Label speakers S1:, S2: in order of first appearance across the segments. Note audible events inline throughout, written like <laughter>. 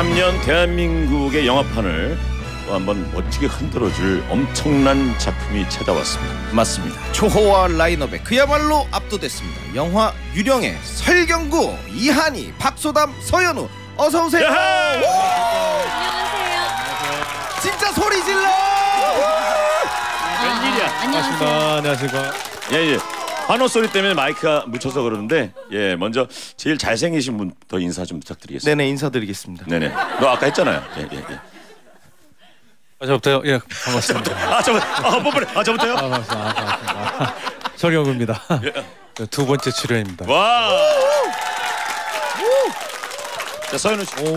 S1: 2023년 대한민국의 영화판을 또 한번 멋지게 흔들어줄 엄청난 작품이 찾아왔습니다.
S2: 맞습니다. 초호화 라인업에 그야말로 압도됐습니다. 영화 유령의 설경구, 이한이, 박소담, 서현우 어서 오세요.
S3: 안녕하세요.
S2: 진짜 소리 질러.
S1: 웬일이야?
S3: 안녕하세요.
S4: 안녕하십니까.
S1: 예, 예. 환호 소리 때문에 마이크가 묻혀서 그러는데 예, 먼저 제일 잘생기신 분부터 인사 좀 부탁드리겠습니다.
S2: 네네 인사드리겠습니다.
S1: 네네. 너 아까 했잖아요. 예, 예, 예.
S4: 아, 저부터요. 예, 반갑습니다.
S1: 아, 저번 아, 뽀뽀래. 아, 저부터요?
S4: 아, 반갑습니다. 아, 반갑습니다. 설경구입니다. 네, 두 번째 출연입니다.
S1: 와. 자, 서현우 씨.
S4: 오,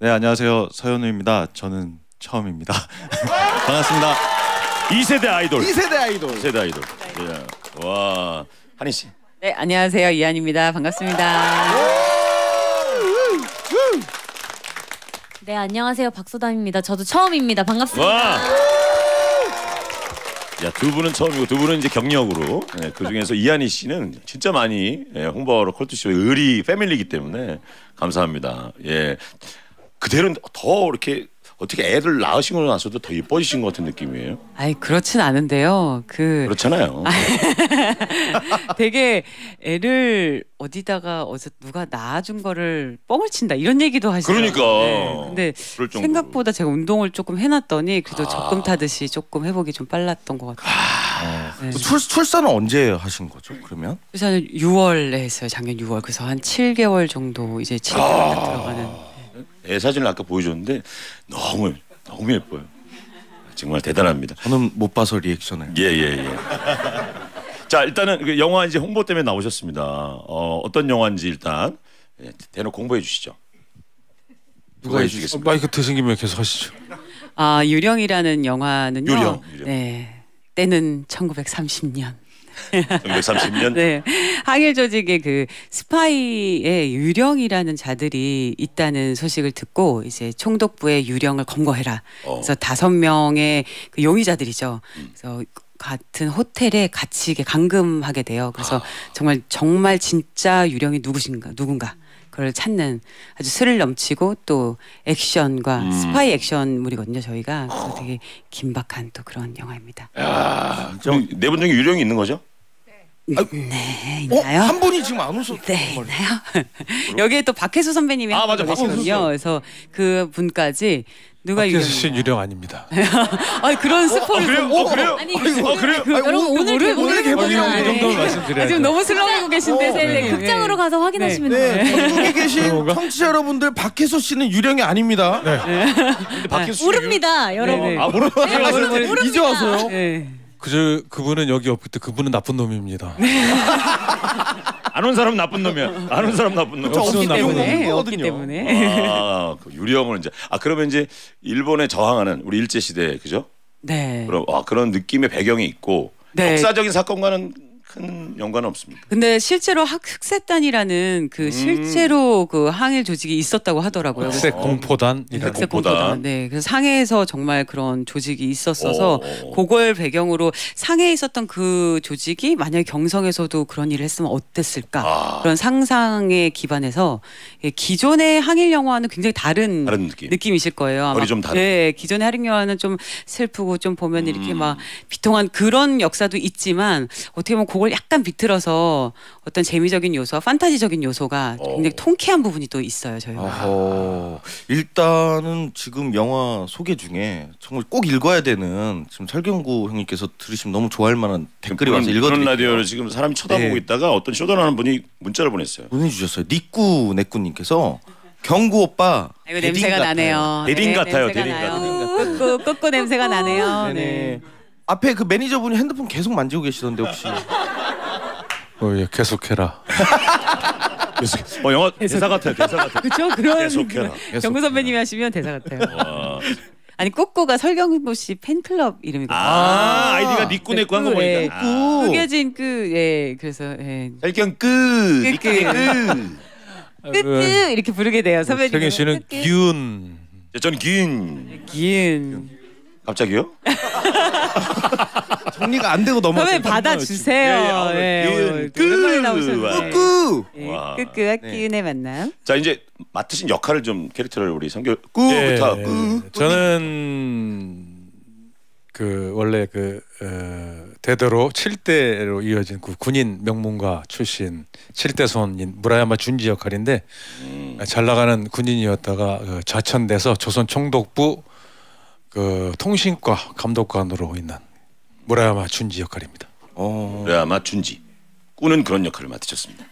S5: 네 안녕하세요 서현우입니다. 저는 처음입니다. <laughs> 반갑습니다.
S1: 2세대 아이돌.
S2: 2세대 아이돌.
S1: 2세대 아이돌. 예. 와. 한희 씨.
S6: 네, 안녕하세요. 이한입니다. 반갑습니다.
S3: 네, 안녕하세요. 박소담입니다. 저도 처음입니다. 반갑습니다.
S1: 와. 야, 두 분은 처음이고 두 분은 이제 경력으로. 예, 그 중에서 이한희 씨는 진짜 많이 예, 홍보하러 컬투쇼의 의리 패밀리이기 때문에 감사합니다. 예. 그대로는 더 이렇게 어떻게 애를 낳으시고 나서도 더 예뻐지신 것 같은 느낌이에요.
S6: 아이, 그렇진 않은데요. 그
S1: 그렇잖아요. <laughs>
S6: 되게 애를 어디다가 어디서 누가 낳아준 거를 뻥을 친다 이런 얘기도 하시더라고요.
S1: 그러니까.
S6: 근데
S1: 그럴 정도로.
S6: 생각보다 제가 운동을 조금 해놨더니 그래도
S1: 아.
S6: 적금 타듯이 조금 회복이 좀 빨랐던 것 같아요. 네.
S2: 그 출, 출산은 언제 하신 거죠? 그러면?
S6: 저는 6월에 했어요. 작년 6월. 그래서 한 7개월 정도 이제 7개월
S1: 아.
S6: 딱 들어가는.
S1: 애 사진을 아까 보여줬는데 너무 너무 예뻐요. 정말 대단합니다.
S2: 저는 못 봐서 리액션을.
S1: 예, 예, 예. 자, 일단은 그 영화 이제 홍보 때문에 나오셨습니다. 어, 어떤 영화인지 일단 예, 대놓고 공부해 주시죠. 누가 해주겠습니까?
S4: 마이크 드신 김에 계속 하시죠.
S6: 아 유령이라는 영화는요.
S1: 유령, 유령.
S6: 네. 때는 1930년.
S1: 1930년. <laughs>
S6: 네. 항일 조직의 그 스파이의 유령이라는 자들이 있다는 소식을 듣고 이제 총독부의 유령을 검거해라.
S1: 어.
S6: 그래서 다섯 명의 그 용의자들이죠. 그래서 같은 호텔에 같이 이게 감금하게 돼요. 그래서 정말 정말 진짜 유령이 누구신가 누군가 그걸 찾는 아주 스릴 넘치고 또 액션과 스파이 액션물이거든요. 저희가 그래서 되게 긴박한 또 그런 영화입니다.
S1: 야, 네분 중에 유령이 있는 거죠?
S6: 네,
S2: 어?
S6: 있나요?
S2: 한 분이 지금 안 웃어.
S6: 네, 있나요? <laughs> 여기에 또 박혜수 선배님이
S1: 아, 맞아.
S6: 계시거든요. 그래서 그 분까지 누가
S4: 박혜수? 씨는 유령 아닙니다. <laughs>
S6: 아 그런 스포를
S1: 그래요?
S6: 좀-
S1: 어, 그래요?
S3: 아니,
S1: 어, 그래요?
S3: 여러분 오늘
S6: 오늘
S3: 오늘.
S6: 이
S4: 정도는
S6: 네.
S4: 말씀드려야죠.
S6: 지금 너무 슬렁이고 계신데
S2: 어,
S3: 네, 극장으로 가서 확인하시면 돼요.
S2: 네, 전국에 계신
S4: 그런 건가?
S2: 청취자 여러분들 박혜수 씨는 유령이 아닙니다.
S1: 근데 박혜수
S3: 모릅니다, 여러분.
S6: 네, 네.
S1: 아, 모르
S3: 모릅니다.
S2: 이제 와서요.
S6: 네.
S4: 그저 그분은 여기 없기 때문에 그분은 나쁜 놈입니다. <laughs>
S1: 안온 사람 나쁜 놈이야. 안 온 사람 나쁜 놈.
S2: 없기 때문에
S6: 없기. 때문에
S1: 아, 그 유령을 이제 아 그러면 이제 일본에 저항하는 우리 일제 시대 그죠?
S6: 네.
S1: 그럼 아, 그런 느낌의 배경이 있고
S6: 네.
S1: 역사적인 사건과는 큰 연관은 없습니다.
S6: 근데 실제로 학 흑세단이라는 그
S1: 음.
S6: 실제로 그 항일 조직이 있었다고 하더라고요.
S4: 흑색 공포단
S1: 흑색
S6: 흑색
S1: 공포단.
S6: 네. 그래서 상해에서 정말 그런 조직이 있었어서
S1: 어.
S6: 그걸 배경으로 상해에 있었던 그 조직이 만약에 경성에서도 그런 일을 했으면 어땠을까
S1: 아.
S6: 그런 상상에 기반해서 예, 기존의 항일 영화는 굉장히 다른,
S1: 다른 느낌.
S6: 느낌 이실 거예요. 아마.
S1: 좀 다르-
S6: 네, 기존의 항일 영화는 좀 슬프고 좀 보면 이렇게
S1: 음.
S6: 막 비통한 그런 역사도 있지만 어떻게 보면 그걸 약간 비틀어서 어떤 재미적인 요소와 판타지적인 요소가
S1: 어.
S6: 굉장히 통쾌한 부분이 또 있어요. 저희가.
S2: 어허, 일단은 지금 영화 소개 중에 정말 꼭 읽어야 되는 지금 설경구 형님께서 들으시면 너무 좋아할 만한 댓글이 와서
S1: 그런
S2: 읽어드릴게요.
S1: 라디오를 지금 사람이 쳐다보고
S2: 네.
S1: 있다가 어떤 쇼다라는 분이 문자를 보냈어요.
S2: 보내주셨어요. 니꾸 네꾸님께서 경구 오빠
S6: 아, 이거 냄새가
S2: 같아요.
S6: 나네요. 네,
S1: 베딩 같아요,
S6: 냄새가 나요.
S1: 같아요.
S6: 끄끄 끄끄 냄새가 나네요.
S2: 네네.
S6: 네.
S2: 앞에 그 매니저분이 핸드폰 계속 만지고 계시던데 혹시
S4: 어, 예, 계속해라. <laughs>
S1: 어 영화 대사 같아요. 대사 같아.
S6: 그렇죠. 그런
S1: 계속해라.
S6: 경구 선배님이 하시면 대사 같아요.
S1: 와.
S6: 아니 꾸꾸가 설경구 씨 팬클럽 이름이거든요.
S1: 아, 아이디가 니꾸 내꾸 한거
S6: 네,
S1: 보니까. 아.
S6: 꾸겨진 그 예, 그래서 예.
S1: 설경 끝.
S6: 끝,
S1: 니꾸
S6: 끝.
S1: 끝.
S6: 끄끄 이렇게 부르게 돼요. 선배님.
S4: 태경 씨는 기운.
S1: 전 긴.
S6: 기은.
S1: 갑자기요? <laughs>
S2: 정리가 안 되고 넘어가.
S6: 그러면 받아주세요.
S1: 예, 예, 아,
S6: 예,
S1: 그,
S6: 오랜만에 나오셨는데.
S2: 끄.
S6: 예,
S1: 와.
S6: 끄끄 학기운의 만남.
S1: 자 이제 맡으신 역할을 좀 캐릭터를 우리 성교
S4: 예, 예.
S1: 꾸.
S4: 저는 그 원래 그 어, 대대로 7대로 이어진 그 군인 명문가 출신 7대 손인 무라야마 준지 역할인데
S1: 음.
S4: 잘 나가는 군인이었다가 그 좌천돼서 조선 총독부 그 통신과 감독관으로 있는 무라야마 준지 역할입니다.
S2: 어.
S1: 아마 준지 꾸는 그런 역할을 맡으셨습니다.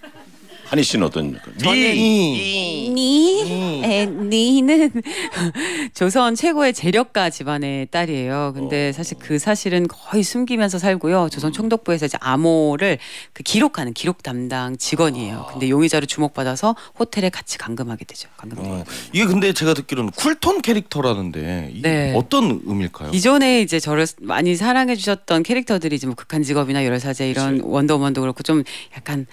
S1: 한희 씨는 어떤?
S2: 이.
S6: 니, 에, 니는 <laughs> 조선 최고의 재력가 집안의 딸이에요. 근데 사실 그 사실은 거의 숨기면서 살고요. 조선 총독부에서 이제 암호를 그 기록하는 기록 담당 직원이에요. 근데 용의자로 주목받아서 호텔에 같이 감금하게 되죠. 감금.
S2: 어. 이게 근데 제가 듣기로는 쿨톤 캐릭터라는데
S6: 네.
S2: 어떤 의미일까요?
S6: 기존에 이제 저를 많이 사랑해 주셨던 캐릭터들이 이제 뭐 극한 직업이나 열사제 이런 원더우먼도 그렇고 좀 약간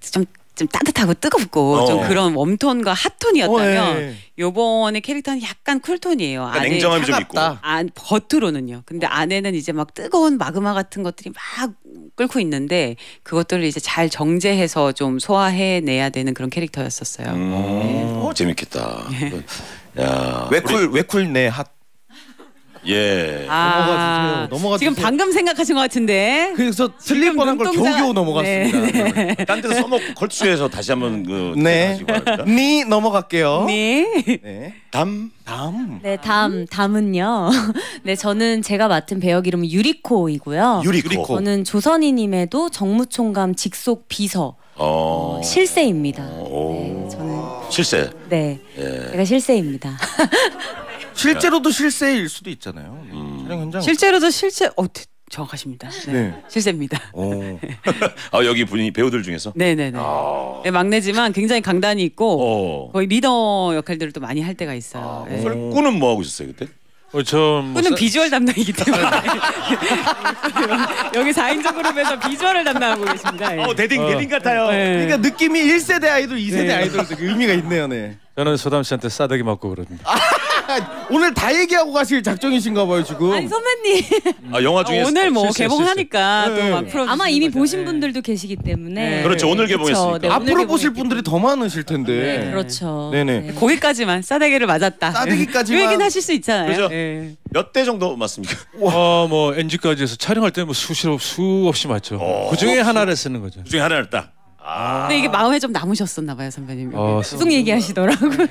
S6: 좀, 좀 따뜻하고 뜨겁고
S1: 어.
S6: 좀 그런 웜톤과 핫톤이었다면
S2: 어, 예.
S6: 요번의 캐릭터는 약간 쿨톤이에요.
S1: 약간 냉정함이 좀 있고.
S2: 차갑다.
S6: 안 겉으로는요. 근데 안에는 이제 막 뜨거운 마그마 같은 것들이 막 끓고 있는데 그것들을 이제 잘 정제해서 좀 소화해내야 되는 그런 캐릭터였었어요.
S1: 음, 어, 재밌겠다. 야,
S2: 외쿨 외쿨 내 핫.
S1: 예.
S2: 넘어가 주세요. 넘어가
S6: 지금
S2: 주세요.
S6: 방금 생각하신 것 같은데.
S2: 그래서 틀릴 뻔한 걸
S6: 눈동자-
S2: 겨우겨우 넘어갔습니다. <laughs>
S1: 딴 데서 써먹고 컬투쇼에서 다시 한번 그
S2: 네.
S1: 하시기 바랍니다.
S2: 니 넘어갈게요.
S6: 네.
S2: 네.
S1: 담
S2: 다음.
S3: 네, 다음 다음은요. <laughs> 네, 저는 제가 맡은 배역 이름은 유리코이고요.
S1: 유리코.
S2: 유리코.
S3: 저는 조선인임에도 정무총감 직속 비서
S1: 어.
S3: 실세입니다.
S1: 오.
S3: 네, 저는
S1: 실세.
S3: 네,
S1: 예.
S3: 제가 실세입니다. <laughs>
S2: 실제로도 실세일 수도 있잖아요. 촬영 현장.
S6: 실제로도 실제 어 대- 정확하십니다. 네.
S2: 네.
S6: 실세입니다.
S2: 오. <laughs>
S1: 아 여기 분이 배우들 중에서.
S6: 네네네. 네, 막내지만 굉장히 강단이 있고
S1: 어.
S6: 거의 리더 역할들을 또 많이 할 때가 있어요. 네.
S1: 설 꾸는 뭐 하고 있었어요 그때?
S4: 어, 전뭐
S6: 그는 비주얼 담당이기 때문에 <laughs> 여기 4인조 그룹에서 비주얼을 담당하고 계십니다. 예.
S1: 어 대딩 대딩 같아요.
S6: 네.
S2: 그러니까 느낌이 1세대 아이돌, 2세대
S6: 네.
S2: 아이돌 되게 의미가 있네요, 네.
S4: 저는 소담 씨한테 싸대기 맞고 그럽니다.
S2: 오늘 다 얘기하고 가실 작정이신가 봐요, 지금.
S3: 아니 선배님
S1: 아 영화 중에
S6: 오늘 뭐 개봉하니까
S2: 실세.
S6: 또막
S2: 네.
S6: 풀어
S3: 아마 이미 보신 분들도 계시기 때문에
S6: 네.
S1: 그렇죠 오늘 개봉했으니까.
S3: 네,
S2: 앞으로
S3: 오늘
S2: 보실 분들이 더 많으실 텐데.
S3: 네, 그렇죠.
S2: 네네.
S6: 거기까지만 싸대기를 맞았다.
S2: 싸대기까지만.
S6: 그 얘기는 하실 수 있잖아요.
S1: 그죠?
S6: 예.
S1: 몇대 정도 맞습니까?
S4: 어뭐 NG까지 해서 촬영할 때뭐 수시로 수 없이 맞죠.
S1: 어.
S4: 그 중에 하나를 쓰는 거죠.
S1: 그 중에 하나를 딱. 아.
S6: 근데 이게 마음에 좀 남으셨었나 봐요, 선배님.
S4: 어,
S3: 계속 얘기하시더라고요.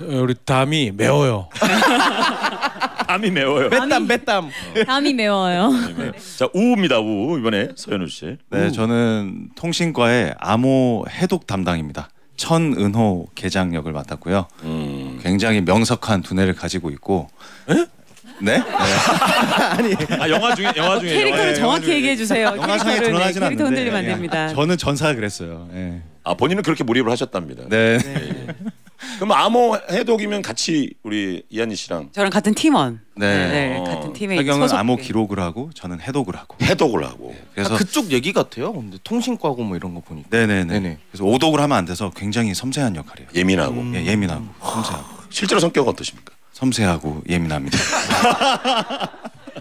S4: 어, 우리 담이 매워요. <laughs>
S1: 담이 매워요.
S2: 맷담, 맷담.
S3: 담이 매워요.
S1: 네. 자 우입니다 우 이번에 서현우 씨.
S5: 네, 저는 통신과의 암호 해독 담당입니다. 천은호 계장 역을 맡았고요.
S1: 음.
S5: 굉장히 명석한 두뇌를 가지고 있고. 네? <laughs>
S1: 아 영화 중에 영화 중에
S6: 캐릭터를
S1: 영화-
S6: 정확히 얘기해 주세요.
S5: 영화상에
S6: 캐릭터를
S5: 드러나진
S6: 네,
S5: 않는데.
S6: 캐릭터 흔들리면 안
S5: 예.
S6: 됩니다.
S5: 저는 전사가 그랬어요. 예.
S1: 아 본인은 그렇게 몰입을 하셨답니다.
S5: 네.
S1: 그럼 암호 해독이면 같이 우리 이한희 씨랑
S6: 저랑 같은 팀원.
S5: 네.
S6: 네,
S1: 어.
S6: 같은 팀에 소속-
S5: 암호 기록을 하고 저는 해독을 하고.
S1: 해독을 하고.
S5: 그래서
S2: 아, 그쪽 얘기 같아요. 근데 통신과고 뭐 이런 거 보니까.
S5: 네네네.
S2: 네네.
S5: 그래서 오독을 하면 안 돼서 굉장히 섬세한 역할이에요.
S1: 예민하고
S5: 예, 예민하고 섬세하고
S1: 실제로 성격은 어떠십니까?
S5: 섬세하고 예민합니다. <laughs>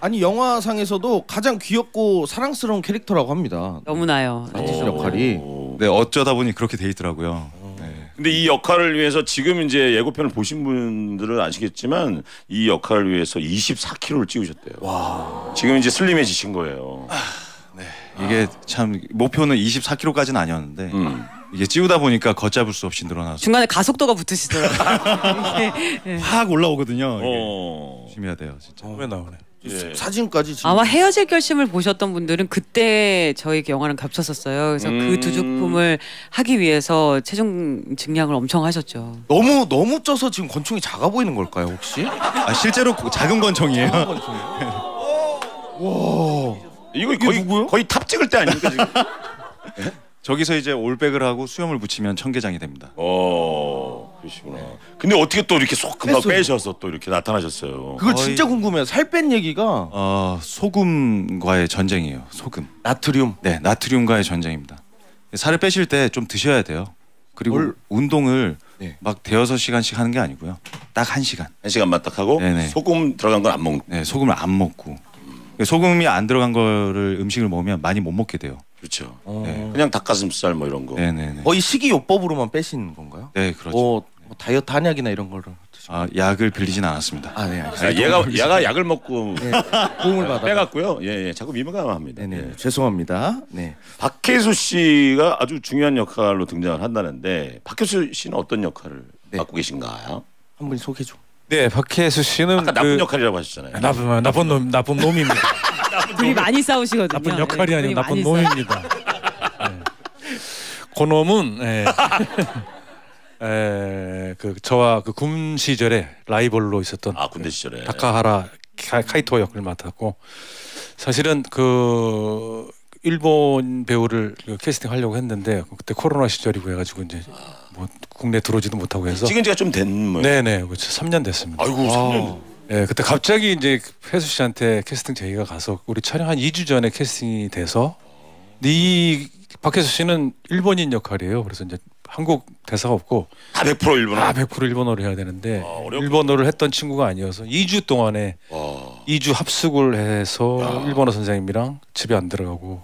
S2: 아니 영화상에서도 가장 귀엽고 사랑스러운 캐릭터라고 합니다.
S6: 너무나요.
S2: 맡으신 역할이.
S1: 오.
S5: 네, 어쩌다 보니 그렇게 돼 있더라고요. 네.
S1: 근데 이 역할을 위해서 지금 이제 예고편을 보신 분들은 아시겠지만 이 역할을 위해서 24kg를 찌우셨대요. 지금 이제 슬림해지신 거예요.
S5: 이게 참 목표는 24kg까지는 아니었는데
S1: 음.
S5: 이게 찌우다 보니까 걷잡을 수 없이 늘어나서
S6: 중간에 가속도가 붙으시더라고요. 이게 <laughs>
S5: 확 올라오거든요. 이게.
S1: 어.
S5: 조심해야 돼요, 진짜.
S4: 왜 나오네.
S1: 예.
S2: 사진까지 지금.
S6: 아마 헤어질 결심을 보셨던 분들은 그때 저희 영화랑 겹쳤었어요. 그래서
S1: 음.
S6: 그두 작품을 하기 위해서 체중 증량을 엄청 하셨죠.
S2: 너무 너무 쪄서 지금 권총이 작아 보이는 걸까요 혹시?
S5: 아, 실제로 그 작은 권총이에요. <laughs>
S1: 이거 거의
S2: 누구요?
S1: 거의 탑 찍을 때 아닙니까 지금? <laughs>
S5: 저기서 이제 올백을 하고 수염을 붙이면 천계장이 됩니다.
S1: 어 그러시구나. 근데 어떻게 또 이렇게 쏙 금방
S2: 뺐어요.
S1: 빼셔서 또 이렇게 나타나셨어요.
S2: 그거
S5: 거의-
S2: 진짜 궁금해요. 살 뺀 얘기가
S5: 어, 소금과의 전쟁이에요. 소금.
S2: 나트륨.
S5: 네, 나트륨과의 전쟁입니다. 살을 빼실 때 좀 드셔야 돼요. 그리고
S2: 뭘-
S5: 운동을
S2: 네.
S5: 막 대여섯 시간씩 하는 게 아니고요. 딱 한 시간.
S1: 한 시간만 딱 하고
S5: 네네.
S1: 소금 들어간 건 안 먹는.
S5: 네, 소금을 안 먹고 소금이 안 들어간 거를 음식을 먹으면 많이 못 먹게 돼요.
S1: 그렇죠.
S2: 어.
S5: 네.
S1: 그냥 닭가슴살 뭐 이런 거.
S5: 네네네.
S2: 거의 식이요법으로만 빼신 건가요?
S5: 네 그렇죠.
S2: 어, 뭐 다이어트 한약이나 이런 거를 드시고.
S5: 아 약을 빌리진 않았습니다.
S2: 아, 네.
S1: 야,
S2: 알겠습니다.
S1: 얘가 얘가 약을 먹고
S2: 네. 도움을 받아.
S1: 빼갖고요. 예, 예. 자꾸 민감합니다.
S2: 네네.
S1: 예.
S2: 죄송합니다. 네.
S1: 박혜수 씨가 아주 중요한 역할로 등장을 한다는데 박혜수 씨는 어떤 역할을
S2: 네.
S1: 맡고 계신가요?
S2: 한 분이 소개 좀.
S4: 네, 박혜수 씨는
S1: 아까 나쁜
S4: 그
S1: 역할이라고 하셨잖아요.
S4: 나쁜 나쁜 놈 나쁜 놈입니다.
S6: 둘이 많이 싸우시거든요.
S4: 나쁜 역할이
S6: 네,
S4: 아니고 나쁜 놈입니다. 네. 그 놈은 예. 에, <laughs> 그 저와 그 군 시절에 라이벌로 있었던
S1: 아 군대 시절에.
S4: 다카하라 카- 카이토 역을 맡았고 사실은 그 일본 배우를 그 캐스팅 하려고 했는데 그때 코로나 시절이고 해가지고 이제 뭐 국내 들어오지도 못하고 해서
S1: 찍은 지가 좀된 모양.
S4: 네네 그렇죠 3년 됐습니다.
S1: 아이고 3년.
S4: 예, 그때 갑자기 이제 혜수 씨한테 캐스팅 제의가 가서 우리 촬영 한 2주 전에 캐스팅이 돼서 이 박혜수 씨는 일본인 역할이에요. 그래서 이제 한국 대사가 없고
S1: 다 100% 일본어.
S4: 다 100% 일본어를 해야 되는데
S1: 아.
S4: 일본어를 했던 친구가 아니어서 2주 동안에
S1: 와.
S4: 2주 합숙을 해서
S1: 야.
S4: 일본어 선생님이랑 집에 안 들어가고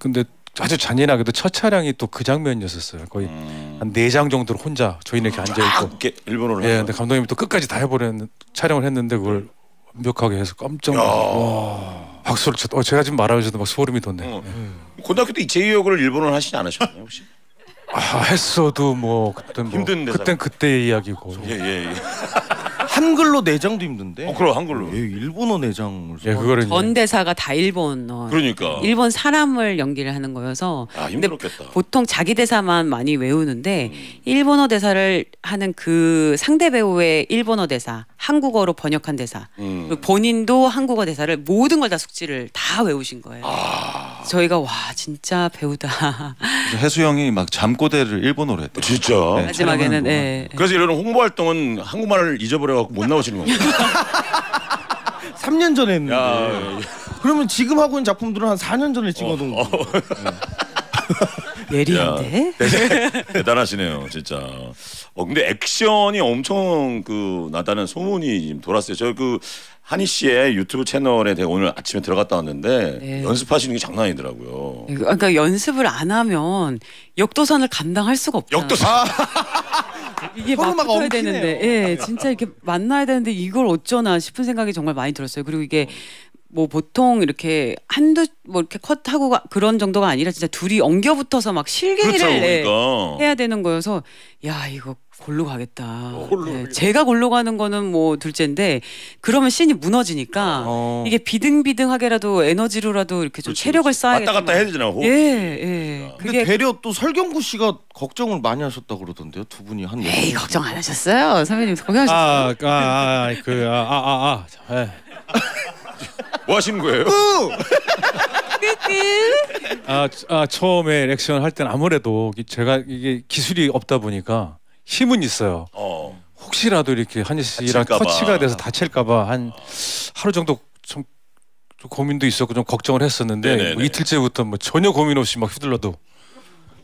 S4: 근데 아주 잔인하게도 첫 촬영이 또 그 장면이었었어요. 거의
S1: 음.
S4: 한네 장 정도로 혼자 저희는 이렇게 앉아 있고
S1: 이렇게 일본어를.
S4: 예, 근데 감독님이 또 끝까지 다 해버렸는 촬영을 했는데 그걸 완벽하게 해서 깜짝 와, 박수를 쳤. 어, 제가 지금 말하면서도 막 소름이 돋네.
S1: 어.
S4: 예.
S1: 고등학교 때 이제 역을 일본어를 하시지 않으셨나요 혹시?
S4: 아 했어도 뭐 그때 뭐
S1: 힘든.
S4: 그땐 그때 이야기고.
S1: 예, 예, 예.
S2: 한글로 내장도 힘든데.
S1: 어, 그럼 한글로.
S2: 예, 일본어 내장을.
S4: 예, 그거를 이제
S6: 전 대사가 다 일본어.
S1: 그러니까.
S6: 일본 사람을 연기를 하는 거여서
S1: 아 힘들었겠다.
S6: 보통 자기 대사만 많이 외우는데
S1: 음.
S6: 일본어 대사를 하는 그 상대 배우의 일본어 대사, 한국어로 번역한 대사,
S1: 음.
S6: 본인도 한국어 대사를 모든 걸 다 숙지를 다 외우신 거예요.
S1: 아.
S6: 저희가 와 진짜 배우다.
S5: 해수 형이 막 잠꼬대를 일본어로 했대요.
S1: 진짜.
S5: 네.
S6: 마지막에는 예.
S1: 그래서 이런 홍보 활동은 한국말을 잊어버려 갖고 못 나오시는 건가요?
S2: 3년 <laughs> 전에 했는데.
S1: 야,
S2: 그러면 지금 하고 있는 작품들은 한 4년 전에 찍어둔 거.
S6: 예리한데.
S1: 대단하시네요, 진짜. 어 근데 액션이 엄청 그 나다는 소문이 지금 돌았어요. 저그 한희 씨의 유튜브 채널에 제가 오늘 아침에 들어갔다 왔는데
S6: 네.
S1: 연습하시는 게 장난 아니더라고요.
S6: 그러니까 연습을 안 하면 역도선을 감당할 수가 없잖아요.
S1: 역도선. <laughs>
S6: 이게
S2: 막막
S6: 붙어야. 되는데, 예, 진짜 이렇게 만나야 되는데 이걸 어쩌나 싶은 생각이 정말 많이 들었어요. 그리고 이게 뭐 보통 이렇게 한두 뭐 이렇게 컷하고 가- 그런 정도가 아니라 진짜 둘이 엉겨 붙어서 막 실개를
S1: 그렇죠,
S6: 예,
S1: 그러니까.
S6: 해야 되는 거여서 야 이거 골로 가겠다.
S1: 골로
S6: 예,
S1: 가겠다.
S6: 제가 골로 가는 거는 뭐 둘째인데 그러면 씬이 무너지니까
S2: 어.
S6: 이게 비등비등하게라도 에너지로라도 이렇게 좀
S1: 그렇지,
S6: 체력을. 쌓아야겠다.
S1: 왔다 갔다 해야 되잖아요. 호흡.
S6: 예, 예.
S2: 근데
S6: 그게
S2: 되려 또 설경구 씨가 걱정을 많이 하셨다 그러던데요. 두 분이 한
S6: 에이 걱정 안 하셨어요, 선배님 걱정하셨어요.
S4: 아, 아, 아, 그, 아, 아, 아, 아, 예.
S1: 뭐 하시는 거예요?
S4: 아, 아, 처음에 액션 할 때는 아무래도 이- 제가 이게 기술이 없다 보니까 힘은 있어요.
S1: 어.
S4: 혹시라도 이렇게 한희 씨랑
S1: 다칠까 봐.
S4: 터치가 돼서 다칠까봐 한 하루 정도 좀, 좀 고민도 있었고 좀 걱정을 했었는데
S1: 네네네.
S4: 뭐 이틀째부터 뭐 전혀 고민 없이 막 휘둘러도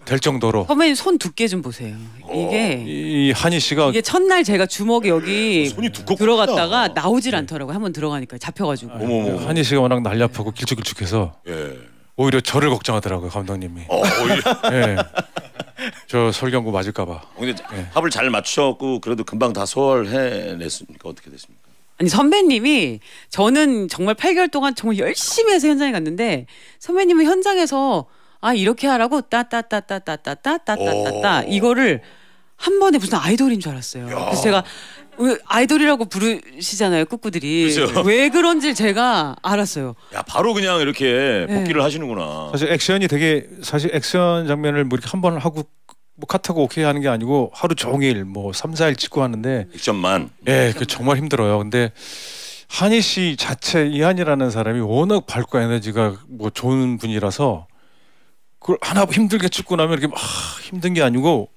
S4: 될 정도로
S6: 선배님 손 두께 좀 보세요. 이게
S4: 이 한희 씨가
S6: 이게 첫날 제가 주먹이 여기
S1: 손이 두껍구나.
S6: 들어갔다가 나오질 않더라고요. 한번 들어가니까 잡혀가지고.
S1: 어머, 어머.
S4: 한희 씨가 워낙 날렵하고 길쭉길쭉해서
S1: 예.
S4: 오히려 저를 걱정하더라고요 감독님이.
S1: 어, 오히려.
S4: 예. 저 설경구 맞을까봐.
S1: 근데
S4: 예.
S1: 합을 잘 맞추셨고 그래도 금방 다 소화해냈습니까? 어떻게 됐습니까?
S6: 아니 선배님이 저는 정말 8개월 동안 정말 열심히 해서 현장에 갔는데 선배님은 현장에서 아 이렇게 하라고 따따따따따따따따따따
S1: 오.
S6: 이거를 한 번에 무슨 아이돌인 줄 알았어요. 그래서 제가 왜 아이돌이라고 부르시잖아요, 꾸꾸들이.
S1: 그죠.
S6: 왜 그런지 제가 알았어요.
S1: 야 바로 그냥 이렇게
S6: 네.
S1: 복귀를 하시는구나.
S4: 사실 액션이 되게 사실 액션 장면을 뭐 이렇게 한 번 하고 뭐 컷하고 오케이 하는 게 아니고 하루 종일 뭐 3, 4일 찍고 하는데
S1: 액션만.
S4: 예, 그 정말 힘들어요. 근데 한희 씨 자체 이한이라는 사람이 워낙 밝고 에너지가 뭐 좋은 분이라서 그걸 하나 힘들게 찍고 나면 이렇게 막 힘든 게 아니고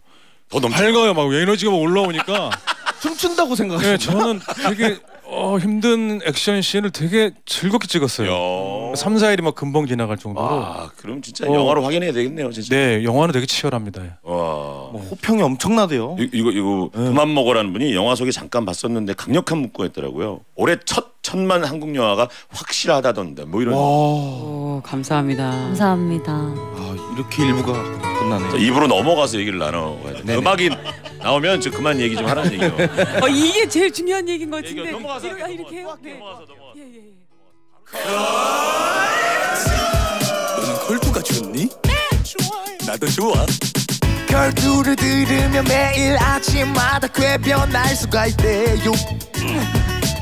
S1: 더 넘쳐.
S4: 밝아요. 막 에너지가 막 올라오니까 <laughs>
S2: 춤춘다고 생각하시나요?
S4: 예, 저는 되게 어, 힘든 액션 씬을 되게 즐겁게 찍었어요.
S1: 야. 어.
S4: 3, 4일이 막 금방 지나갈 정도로
S1: 아, 그럼 진짜
S4: 어.
S1: 영화로 확인해야 되겠네요, 진짜.
S4: 네 영화는 되게 치열합니다.
S1: 와.
S2: 뭐 호평이 엄청나대요.
S1: 이, 이거 이거 그만 먹어라는 분이 영화 속에 잠깐 봤었는데 강력한 문구였더라고요. 올해 첫 천만 한국 영화가 확실하다던데 뭐 이런.
S6: 오, 감사합니다.
S3: 감사합니다.
S2: 아 이렇게 일부가 끝나네.
S1: 자, 입으로 넘어가서 얘기를.
S2: 네네.
S1: 음악이 나오면 저 그만 얘기 좀 하라는 얘기요. <laughs>
S6: 어, 이게 제일 중요한 얘기인 것 같은데.
S1: 넘어가서
S6: 이렇게, 이렇게 해요? 네.
S1: 넘어가서 넘어가서.
S6: 예, 예, 예.
S7: 너는 걸프가 좋니? 나도 좋아.
S8: 걸투를 들으며 매일 아침마다 쾌변할 수가 있대요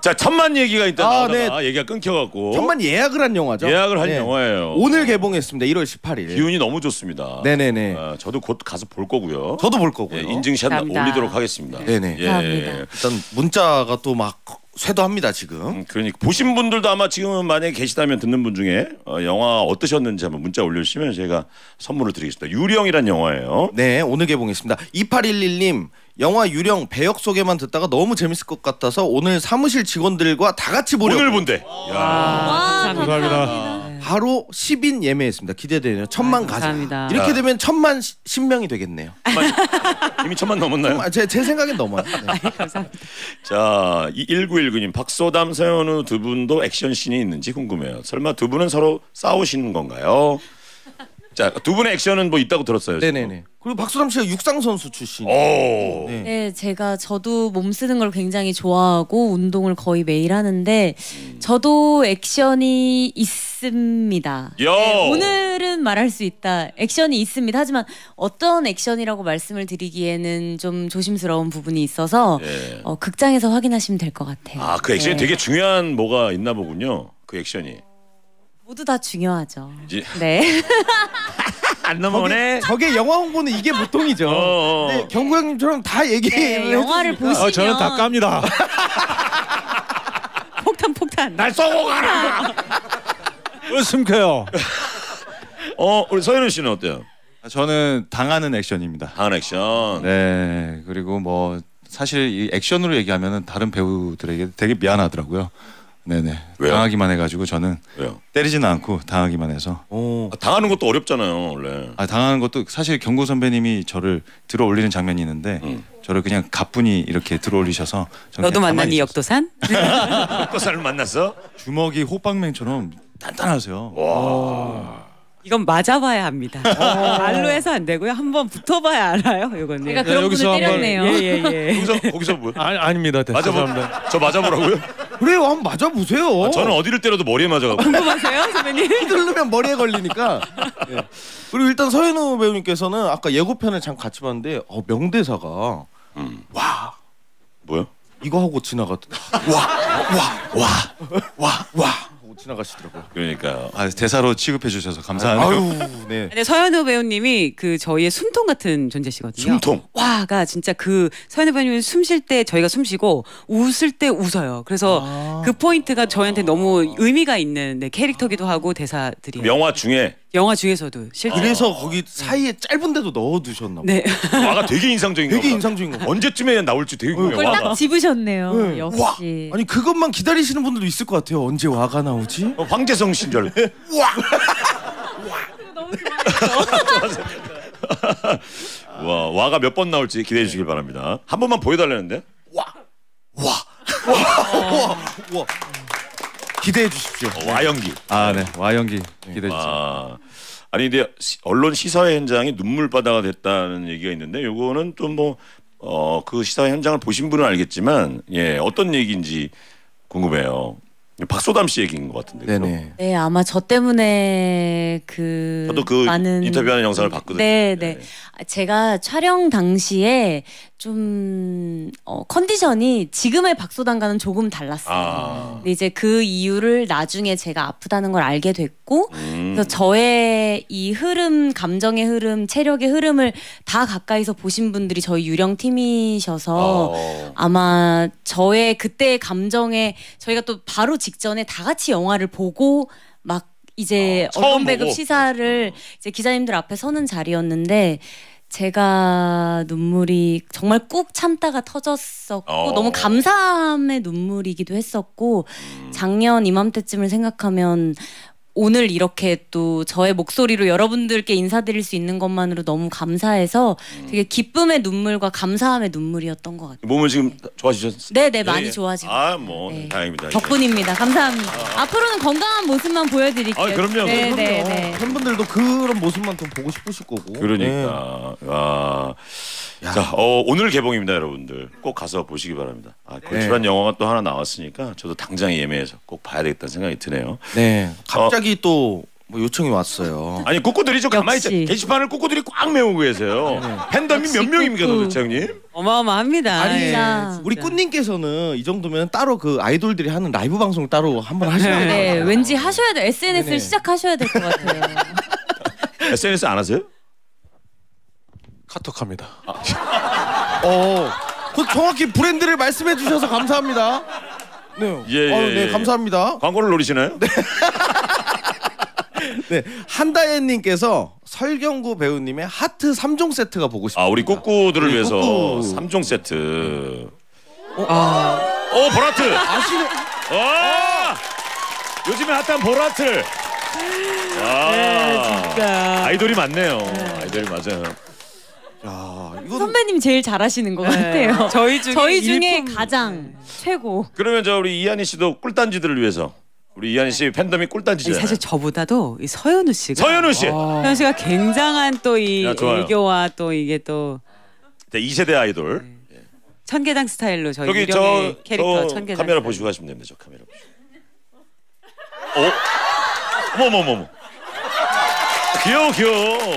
S1: 자 천만 얘기가 일단
S2: 아,
S1: 나오다가 얘기가 끊겨갖고
S2: 천만 예약을 한 영화죠.
S1: 예약을 한
S2: 네.
S1: 영화예요.
S2: 오늘 개봉했습니다. 1월 18일.
S1: 기운이 너무 좋습니다.
S2: 네네네.
S1: 아, 저도 곧 가서 볼 거고요.
S2: 저도 볼 거고요.
S1: 예, 인증샷
S6: 감사합니다.
S1: 올리도록 하겠습니다.
S2: 네네.
S1: 예.
S3: 감사합니다.
S2: 일단 문자가 또 막 쇄도합니다 지금.
S1: 음, 그러니까 보신 분들도 아마 지금 만약에 계시다면 듣는 분 중에 어, 영화 어떠셨는지 한번 문자 올려주시면 저희가 선물을 드리겠습니다. 유령이란 영화예요.
S2: 네, 오늘 개봉했습니다. 2811님, 영화 유령 배역 소개만 듣다가 너무 재밌을 것 같아서 오늘 사무실 직원들과 다 같이 보려고
S1: 오늘 본대. 야.
S3: 와,
S4: 감사합니다.
S2: 바로 10인 예매했습니다. 기대되네요. 천만
S6: 아,
S2: 가자.
S6: 감사합니다.
S2: 이렇게 되면 천만 시- 신명이 되겠네요.
S1: 이미 천만 넘었나요?
S2: 아, 제, 제 생각엔 넘어요. <laughs> 네.
S6: 감사합니다.
S1: 자, 1919님 박소담 서현우 두 분도 액션 씬이 있는지 궁금해요. 설마 두 분은 서로 싸우시는 건가요? 자, 두 분의 액션은 뭐 있다고 들었어요. 지금.
S2: 네네네. 그리고 박수남 씨가 육상 선수 출신.
S1: 오.
S2: 네.
S3: 네, 제가 저도 몸 쓰는 걸 굉장히 좋아하고 운동을 거의 매일 하는데 저도 액션이 있습니다.
S1: 요.
S3: 네, 오늘은 말할 수 있다. 액션이 있습니다. 하지만 어떤 액션이라고 말씀을 드리기에는 좀 조심스러운 부분이 있어서
S1: 예.
S3: 어, 극장에서 확인하시면 될 것 같아요.
S1: 아, 그 액션이
S3: 네.
S1: 되게 중요한 뭐가 있나 보군요. 그 액션이.
S3: 모두 다 중요하죠.
S1: 이제
S3: 네. <laughs>
S1: 안 넘어오네.
S2: 저게 영화 홍보는 이게 보통이죠.
S1: 어, 어.
S2: 네, 경구 형님처럼 다 얘기해.
S3: 네, 영화를 보시면
S4: 아, 저는 다 깝니다. <laughs>
S6: 폭탄 폭탄.
S1: 날 쏘고 가라.
S4: 왜 숨겨요?
S1: 어, 우리 서현우 씨는 어때요?
S5: 저는 당하는 액션입니다.
S1: 한 액션.
S5: 네 그리고 뭐 사실 이 액션으로 얘기하면은 다른 배우들에게 되게 미안하더라고요. 네네
S1: 왜요?
S5: 당하기만 해가지고 저는
S1: 왜요?
S5: 때리지는 않고 당하기만 해서
S2: 오.
S1: 아, 당하는 것도 어렵잖아요, 원래.
S5: 아 당하는 것도 사실 경고 선배님이 저를 들어 올리는 장면이 있는데
S1: 음.
S5: 저를 그냥 가뿐히 이렇게 들어 올리셔서
S6: 너도 만난 이. 역도산? <laughs>
S1: 헛것살을 만났어?
S5: 주먹이 호빵맨처럼 단단하세요.
S6: 이건 맞아봐야 합니다. 말로 해서 안 되고요. 한번 붙어봐야 알아요. 이거는.
S3: 제가 그런 분을 때렸네요.
S6: 예예 예.
S1: 거기서 거기서 뭐?
S4: 아닙니다. 네,
S1: 맞아
S4: 죄송합니다.
S1: 저 맞아보라고요?
S2: 그래요, 한번 맞아보세요.
S1: 아, 저는 어디를 때려도 머리에 맞아가고.
S6: 궁금하세요, 선배님? <laughs>
S2: 휘두르면 머리에 걸리니까. <laughs> 예. 그리고 일단 서현우 배우님께서는 아까 예고편을 잠깐 같이 봤는데 어, 명대사가
S1: 음.
S2: 와
S1: 뭐요?
S2: 이거 하고 지나갔. 와와와와와 지나가시더라고요.
S1: 그러니까
S5: 아, 대사로 취급해 주셔서 감사하네요.
S2: 아유, 네.
S6: 근데 <laughs> 서현우 배우님이 그 저희의 숨통 같은 존재시거든요.
S1: 숨통.
S6: 와가 진짜 그 서현우 배우님이 숨쉴 때 저희가 숨 쉬고 웃을 때 웃어요. 그래서
S2: 아.
S6: 그 포인트가 저희한테 너무 의미가 있는 네, 캐릭터기도 하고 대사들이
S1: 영화 중에
S6: 영화 중에서도 실제
S2: 그래서 거기 사이에 짧은데도 넣어 두셨나 봐요.
S6: 네
S1: 와가 되게 인상적인 거.
S2: 되게 인상적인 거.
S1: 언제쯤에 나올지 되게 궁금해요.
S3: 그걸 딱
S1: 와가.
S3: 집으셨네요.
S2: 네.
S3: 역시.
S2: 아니 그것만 기다리시는 분들도 있을 것 같아요. 언제 와가 나오지?
S1: 어, 황재성 씨인 줄 <laughs> 알고. 와 와가 몇 번 나올지 기대해 주시길 바랍니다. 한 번만 보여달라는데.
S2: 우와. 기대해 주십시오.
S1: 어, 와 연기.
S5: 아, 네. 와 연기 기대해 주세요.
S1: 아 아니 근데 시- 언론 시사회 현장이 눈물바다가 됐다는 얘기가 있는데 요거는 또뭐어 그 시사회 현장을 보신 분은 알겠지만 예 어떤 얘기인지 궁금해요. 박소담 씨 얘기인 것 같은데.
S2: 네네.
S3: 네, 아마 저 때문에 그
S1: 저도 그
S3: 많은
S1: 인터뷰하는 영상을 봤거든요.
S3: 네, 네. 아, 제가 촬영 당시에 좀 어, 컨디션이 지금의 박소담과는 조금 달랐어요.
S1: 아.
S3: 근데 이제 그 이유를 나중에 제가 아프다는 걸 알게 됐고
S1: 음.
S3: 그래서 저의 이 흐름, 감정의 흐름, 체력의 흐름을 다 가까이서 보신 분들이 저희 유령 팀이셔서
S1: 어.
S3: 아마 저의 그때의 감정에 저희가 또 바로 직전에 다 같이 영화를 보고 막 이제
S1: 어,
S3: 얼건 배급. 시사를 이제 기자님들 앞에 서는 자리였는데 제가 눈물이 정말 꾹 참다가 터졌었고
S1: 어.
S3: 너무 감사함의 눈물이기도 했었고 작년 이맘때쯤을 생각하면 오늘 이렇게 또 저의 목소리로 여러분들께 인사드릴 수 있는 것만으로 너무 감사해서 되게 기쁨의 눈물과 감사함의 눈물이었던 것 같아요.
S1: 몸을 지금 좋아지셨어요?
S3: 네, 네, 많이 좋아지고.
S1: 아, 뭐
S3: 네.
S1: 다행입니다. 예.
S3: 덕분입니다. 감사합니다. 앞으로는 건강한 모습만 보여드릴게요.
S1: 아, 그럼요,
S3: 네,
S1: 그럼요.
S3: 네, 네.
S2: 팬분들도 그런 모습만 더 보고 싶으실 거고.
S1: 그러니까 와. 자, 어, 오늘 개봉입니다, 여러분들. 꼭 가서 보시기 바랍니다. 아, 걸출한 영화가 또 하나 나왔으니까 저도 당장 예매해서 꼭 봐야 되겠다는 생각이 드네요.
S2: 네. 네. 갑자기 또 뭐 요청이 왔어요.
S1: 아니 꾸꾸들이 좀 가만히
S3: 역시.
S1: 있자. 게시판을 꾸꾸들이 꽉 메우고 계세요. 팬덤이 몇 명입니까. 도대체 형님?
S6: 어마어마합니다.
S2: 아니,
S6: 예,
S3: 진짜.
S2: 우리 꾸님께서는 이 정도면 따로 그 아이돌들이 하는 라이브 방송 따로 한번 돼요.
S3: 네, 왠지 하셔야 돼. SNS를
S2: 네네.
S3: 시작하셔야 될 것 같아요. <laughs>
S1: SNS 안 하세요?
S4: 카톡합니다. <laughs>
S2: 어, 그 정확히 브랜드를 말씀해 주셔서 감사합니다. 네,
S1: 예, 예,
S2: 어, 네,
S1: 예.
S2: 감사합니다.
S1: 광고를 노리시나요?
S2: 네, <laughs> 한다현님께서 설경구 배우님의 하트 3종 세트가 보고 싶어요.
S1: 아 우리 꾸꾸들을
S2: 우리
S1: 위해서
S2: 꾸꾸.
S1: 3종 세트.
S6: 아,
S1: 오 보라트.
S2: 아시는
S1: 와. 요즘에 핫한 보라트. 와.
S6: 네, 진짜.
S1: 아이돌이 많네요. 아이돌이 맞아요.
S3: 선배님이 제일 잘하시는 것
S6: 네.
S3: 같아요. <laughs>
S6: 저희 중에
S3: 저희 중에
S6: 일품-
S3: 가장 최고.
S1: 그러면 저 우리 이한희 씨도 꿀단지들을 위해서 우리 이한희 씨 팬덤이
S6: 아니,
S1: 꿀단지잖아요.
S6: 사실 저보다도 이 서현우 씨가
S1: 서현우 씨.
S6: 서현우 씨가 굉장한 또 이. 애교와 또 이게 또
S1: 네, 2세대 아이돌.
S6: 천계당 스타일로 저희
S1: 저기
S6: 유령의
S1: 저,
S6: 캐릭터
S1: 저
S6: 천계당
S1: 카메라
S6: 스타일.
S1: 보시고 가시면 됩니다. 저 카메라 보시고. 어? 어머머머. 귀여워 귀여워.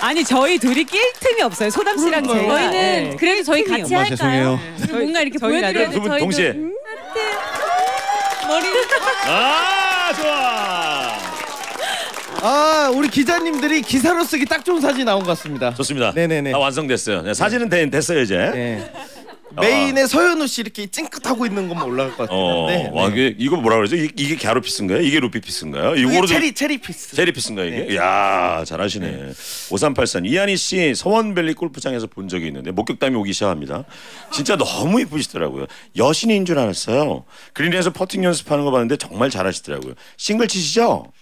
S6: 아니 저희 둘이 낄 틈이 없어요. 소담 씨랑 제가
S3: 저희는
S6: 네,
S3: 그래도 저희 같이
S6: 없어요.
S3: 할까요?
S5: 죄송해요.
S3: 우리 뭔가 이렇게
S6: 저희
S3: 보여드려야 돼. 저희도
S1: 동시에.
S3: 음, 머리
S1: 아 좋아.
S2: 아, 우리 기자님들이 기사로 쓰기 딱 좋은 사진 나온 것 같습니다.
S1: 좋습니다.
S2: 네네네.
S1: 다 완성됐어요. 네, 사진은 된, 됐어요 이제.
S2: 네. 메인에 서현우 씨 이렇게 찡긋하고 있는 것만 올라갈 것 같아요.
S1: 어,
S2: 네,
S1: 와
S2: 네.
S1: 이게 이거 뭐라 그러죠? 이게, 이게 갸루피스인가요? 이게 루피피스인가요?
S2: 이게
S1: 이거로
S2: 체리 체리 피스.
S1: 체리피스인가 이게? 야 잘하시네. 5383 이하늬 씨 서원밸리 골프장에서 본 적이 있는데 목격담이 오기 시작합니다. 진짜 너무 이쁘시더라고요. 여신인 줄 알았어요. 그린에서 퍼팅 연습하는 거 봤는데 정말 잘하시더라고요. 싱글 치시죠?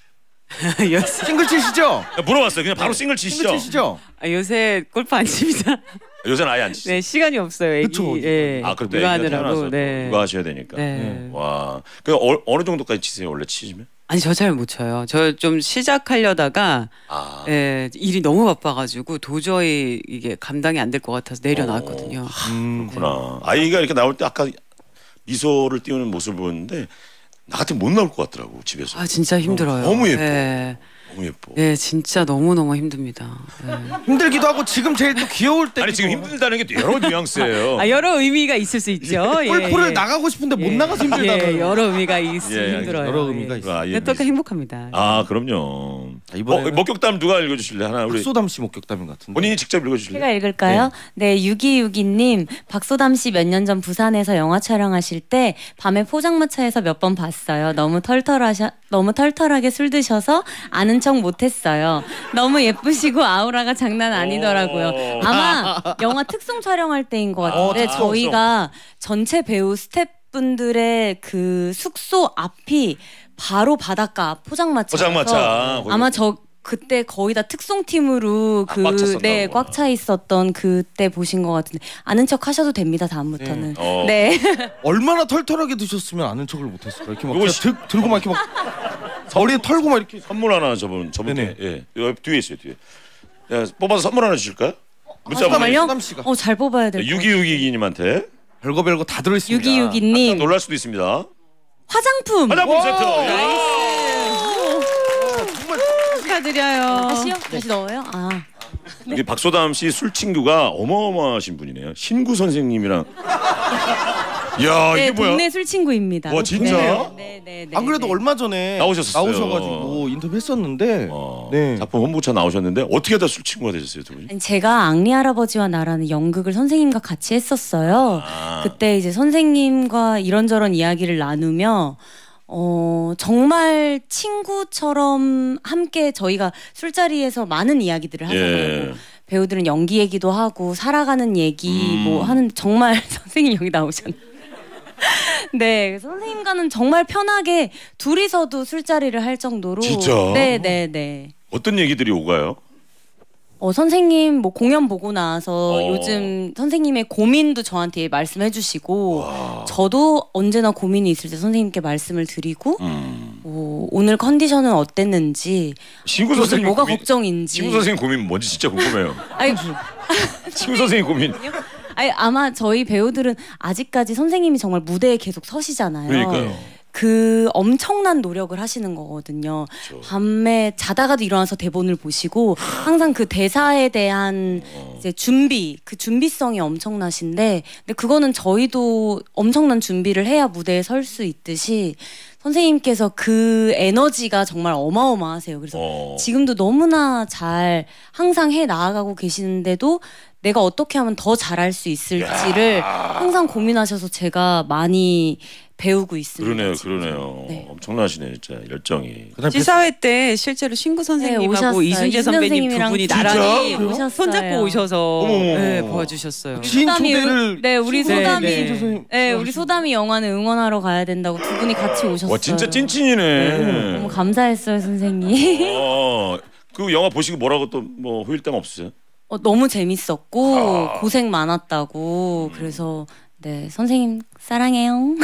S1: <laughs>
S6: 요새,
S2: 싱글 치시죠?
S1: 물어봤어요. 그냥 바로 싱글 치시죠?
S2: 싱글 치시죠?
S6: 아, 요새 골프 안 칩니다.
S1: 요새는 아예 안 치시죠?
S6: 네 시간이 없어요. 애기.
S2: 그쵸.
S6: 예.
S1: 아 그때 애기가 태어나서.
S6: 네.
S1: 육아 하셔야 되니까.
S6: 네.
S1: 와, 그 어, 어느 정도까지 치세요 원래 치시면?
S6: 아니 저 잘 못 쳐요. 저 좀 시작하려다가
S1: 아,
S6: 예, 일이 너무 바빠가지고 도저히 이게 감당이 안 될 것 같아서 내려놨거든요.
S2: 음,
S1: 그렇구나. 아이가 이렇게 나올 때 아까 미소를 띄우는 모습을 보는데 나 같으면 못 나올 것 같더라고 집에서.
S6: 아 진짜 힘들어요.
S1: 너무 예뻐.
S6: 예,
S1: 너무 예뻐.
S6: 예, 진짜 너무 너무 힘듭니다. 예.
S2: 힘들기도 하고 지금 제일 또 귀여울 때.
S1: 아니 지금 힘들다는 게 여러 뉘앙스예요.
S6: 아 여러 의미가 있을 수 있죠. 예,
S2: 골프를
S6: 예.
S2: 나가고 싶은데 못
S6: 예.
S2: 나가서 힘들다고.
S6: 예, 여러 의미가
S1: 예,
S6: 힘들어요.
S2: 여러 의미가
S6: 예.
S2: 있어요.
S1: 아, 예.
S6: 근데 또 행복합니다.
S1: 아 그럼요.
S2: 자, 이번에는-
S1: 어, 목격담 누가 읽어주실래 하나 우리
S2: 박소담 씨 목격담인 것 같은데.
S1: 본인이 직접 읽어주실래?
S3: 제가 읽을까요? 네, 6262님, 박소담 씨 몇 년 전 부산에서 영화 촬영하실 때 밤에 포장마차에서 몇 번 봤어요. 너무 털털하셔, 너무 털털하게 술 드셔서 아는 척 못했어요. 너무 예쁘시고 아우라가 장난 아니더라고요. 아마 영화 특송 촬영할 때인 것 같은데
S1: 어, 특송,
S3: 저희가 전체 배우 스태프분들의 그 숙소 앞이 바로 바닷가 앞 포장마차.
S1: 포장마차.
S3: 아마 저 그때 거의 다 특송팀으로
S1: 아,
S3: 그 네,
S1: 보구나.
S3: 꽉차 있었던 그때 보신 것 같은데 아는 척 하셔도 됩니다 다음부터는.
S1: 어.
S3: 네. <laughs>
S2: 얼마나 털털하게 드셨으면 아는 척을 못했을까? 이렇게 막
S1: 시-
S2: 들, 들고 막 이렇게 막 <laughs> 머리에 털고 막 이렇게.
S1: 선물 하나 저분 저분. 예 뒤에 있어요 뒤에. 야, 뽑아서 선물 하나 주실까요? 문자 보내.
S3: 잠깐만요.
S2: 소담 씨가.
S3: 어잘 뽑아야 될것 같아요.
S1: 6262님한테
S2: 별거 별거 다 들어있습니다.
S3: 6262님
S1: 놀랄 수도 있습니다.
S3: 화장품.
S1: 화장품
S2: 와,
S1: 세트.
S6: 축하드려요.
S3: 다시요? 다시 넣어요? 아
S1: 이게 박소담 씨 술 친구가 어마어마하신 분이네요. 신구 선생님이랑. <laughs> 야
S3: 네,
S1: 이게 뭐야?
S3: 동네 술 친구입니다.
S1: 와, 진짜?
S3: 네, 네, 네.
S2: 안 그래도
S3: 네.
S2: 얼마 전에
S1: 나오셨었어요.
S2: 나오셔가지고 인터뷰했었는데
S1: 어,
S2: 네.
S1: 작품 홍보차 나오셨는데 어떻게 다 술 친구가 되셨어요 두 분이?
S3: 아니, 제가 앙리 할아버지와 나라는 연극을 선생님과 같이 했었어요.
S1: 아.
S3: 그때 이제 선생님과 이런저런 이야기를 나누며 어, 정말 친구처럼 함께 저희가 술자리에서 많은 이야기들을 하잖아요.
S1: 예.
S3: 뭐 배우들은 연기 얘기도 하고 살아가는 얘기
S1: 음.
S3: 뭐 하는 정말 <laughs> 선생님 여기 나오셨네. 네, 선생님과는 정말 편하게 둘이서도 술자리를 할 정도로
S1: 진짜?
S3: 네, 네, 네.
S1: 어떤 얘기들이 오가요?
S3: 어, 선생님 뭐 공연 보고 나서
S1: 어.
S3: 요즘 선생님의 고민도 저한테 말씀해 주시고 저도 언제나 고민이 있을 때 선생님께 말씀을 드리고
S1: 음.
S3: 뭐 오늘 컨디션은 어땠는지
S1: 신구
S3: 요즘
S1: 선생님
S3: 뭐가
S1: 고민,
S3: 걱정인지
S1: 신구 선생님 고민 뭔지 진짜 궁금해요. <laughs>
S3: 아니,
S1: 신구 선생님 고민.
S3: 아니 아마 저희 배우들은 아직까지 선생님이 정말 무대에 계속 서시잖아요.
S1: 그러니까요.
S3: 그 엄청난 노력을 하시는 거거든요.
S1: 그렇죠.
S3: 밤에 자다가도 일어나서 대본을 보시고 항상 그 대사에 대한
S1: 어.
S3: 이제 준비, 그 준비성이 엄청나신데, 근데 그거는 저희도 엄청난 준비를 해야 무대에 설 수 있듯이 선생님께서 그 에너지가 정말 어마어마하세요. 그래서
S1: 어.
S3: 지금도 너무나 잘 항상 해 나아가고 계시는데도 내가 어떻게 하면 더 잘할 수 있을지를 항상 고민하셔서 제가 많이 배우고 있습니다.
S1: 그러네요,
S3: 지금.
S1: 그러네요.
S3: 네.
S1: 엄청나시네 진짜 열정이.
S2: 그다음에
S6: 시사회 때 실제로 신구 선생님하고
S3: 오셨어요.
S6: 이순재 선배님 두 분이? 나란히
S3: 오셨어요.
S6: 손잡고 오셔서. 네.
S2: 지인
S3: 소담이
S2: 초대를
S3: 응- 네 우리
S6: 네,
S3: 소담이
S6: 네.
S2: 선생님
S3: 네 우리 소담이 영화는 응원하러 가야 된다고 두 분이 같이 오셨어요.
S1: 와 진짜 찐찐이네.
S3: 너무 감사했어요 선생님.
S1: 어, 그 영화 보시고 뭐라고 또 뭐 후일담 없으세요?
S3: 어, 너무 재밌었고
S1: 아.
S3: 고생 많았다고 그래서 네 선생님 사랑해요.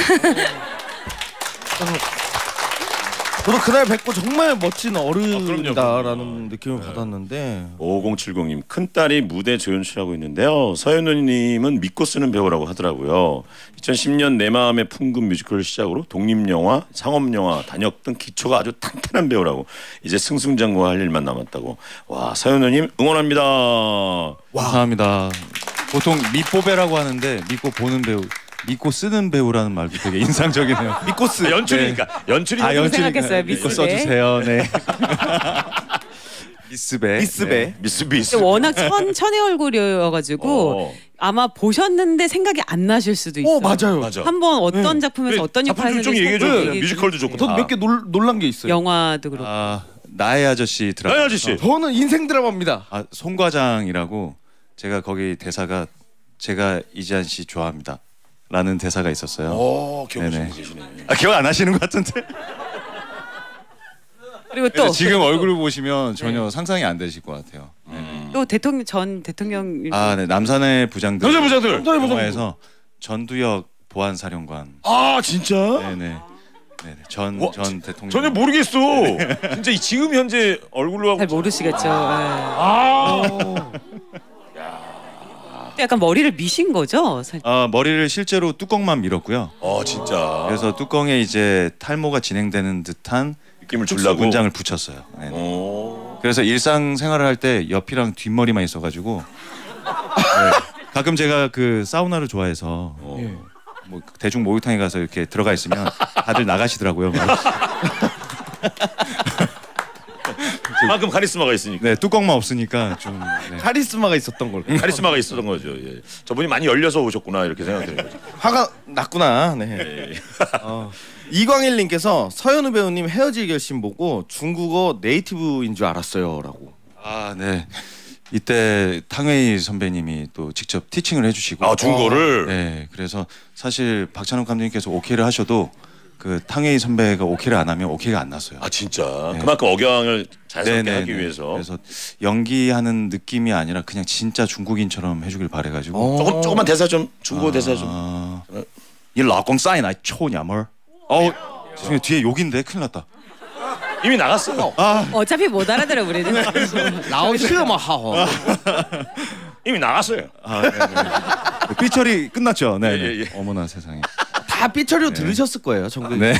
S2: 저도 그날 뵙고 정말 멋진 어른이다라는
S1: 아.
S2: 느낌을 받았는데
S1: 5070님 큰딸이 무대 조연출하고 있는데요. 서현우님은 믿고 쓰는 배우라고 하더라고요. 2010년 내 마음의 풍금 뮤지컬을 시작으로 독립영화, 상업영화, 단역 등 기초가 아주 탄탄한 배우라고 이제 승승장구할 일만 남았다고. 와 서현우님 응원합니다.
S5: 감사합니다. 보통 미뽀배라고 하는데 믿고 보는 배우, 믿고 쓰는 배우라는 말도 되게 인상적이네요. <laughs>
S2: 믿고 쓰
S1: 아, 연출이니까 연출이
S5: 아 연출
S6: 생각했어요,
S5: 믿고. 써주세요. 네. 미스배.
S2: 미스배
S1: 미스비스.
S6: 근데 워낙 천, 천의 얼굴이어가지고
S1: 어.
S6: 아마 보셨는데 생각이 안 나실 수도 있어요.
S2: 어 맞아요
S1: 맞아.
S6: 한번 어떤 작품에서 어떤
S1: 작품
S6: 역할을
S1: 좀 얘기해 줘.
S6: 했는지 얘기해
S1: 뮤지컬도. 좋고
S2: 전 몇 개 놀란 게 있어요.
S6: 영화도 그렇고
S5: 아 나의 아저씨 드라마.
S1: 나의 아저씨.
S2: 저는 인생 드라마입니다.
S5: 아 송과장이라고 제가 거기 대사가 제가 이지한 씨 좋아합니다. 라는 대사가 있었어요. 네네.
S1: 계시네.
S5: 아 기억 안 하시는 것 같은데?
S6: 그리고 또
S5: 지금 얼굴 보시면 전혀 상상이 안 되실 것 같아요. 네.
S6: 또 대통령 전 대통령
S5: 아, 네. 남산의 부장들.
S1: 남산의 부장들!
S2: 남산의 부장들.
S5: 영화에서 전두엽 보안 사령관.
S1: 아 진짜?
S5: 네네. 네네. 전,
S1: 와,
S5: 전 대통령.
S1: 전혀 모르겠어. <laughs> 진짜 이 지금 현재 얼굴로 하고
S6: 잘 모르시겠죠. 예.
S1: 아. <laughs> <laughs>
S6: 또 약간 머리를 미신 거죠. 살-
S5: 아, 머리를 실제로 뚜껑만 밀었고요.
S1: 어 진짜.
S5: 그래서 뚜껑에 이제 탈모가 진행되는 듯한
S1: 느낌을 주려고.
S5: 문장을 붙였어요. 네네.
S1: 어.
S5: 그래서 일상 생활을 할 때 옆이랑 뒷머리만 있어가지고 네. 가끔 제가 그 사우나를 좋아해서
S1: 어.
S5: 뭐 대중 목욕탕에 가서 이렇게 들어가 있으면 다들 나가시더라고요. <laughs>
S1: 그만큼 카리스마가 있으니까.
S5: 네 뚜껑만 없으니까 좀 네. <laughs>
S2: 카리스마가 있었던 걸.
S1: 카리스마가 있었던 거죠. 예. 저분이 많이 열려서 오셨구나 이렇게 생각되는 거죠.
S2: 화가 났구나. 네.
S1: 예. <laughs>
S2: 어. 이광일님께서 서현우 배우님 헤어질 결심 보고 중국어 네이티브인 줄 알았어요라고.
S5: 아 네. 이때 탕웨이 선배님이 또 직접 티칭을 해주시고
S1: 아 중고를.
S5: 네 그래서 사실 박찬욱 감독님께서 오케이를 하셔도 그 탕웨이 선배가 오케이를 안 하면 오케이가 안 났어요.
S1: 아 진짜.
S5: 네.
S1: 그만큼 억양을 자연스럽게
S5: 네네네.
S1: 하기 위해서.
S5: 그래서 연기하는 느낌이 아니라 그냥 진짜 중국인처럼 해주길 바래가지고
S2: 어.
S1: 조금 조금만 대사 좀 중고 대사 좀.
S5: 아, 이 라공 사인 아이 초냐멀 어 죄송해요 뒤에 욕인데 큰일 났다
S1: 이미 나갔어요.
S6: 어차피 못 알아들어 우리는. <laughs>
S2: 라오시마 하호.
S1: 이미 나갔어요.
S5: 아, 네네. 삐처리 끝났죠 네, 네.
S1: 예, 예, 예.
S5: 어머나 세상에
S2: 다 삐처리로 들으셨을 거예요. 정국.
S5: 네